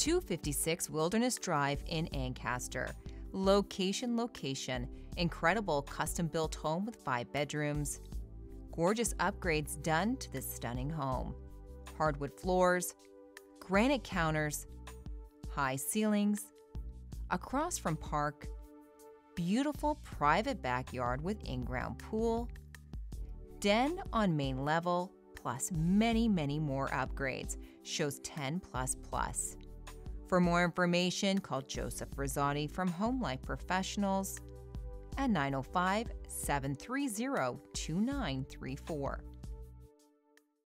256 Wilderness Drive in Ancaster. Location, location. Incredible custom built home with five bedrooms. Gorgeous upgrades done to this stunning home. Hardwood floors, granite counters, high ceilings, across from park, beautiful private backyard with in ground pool, den on main level, plus many, many more upgrades. Shows 10 plus plus. For more information, call Joseph Rosati from Home Life Professionals at 905 730 2934.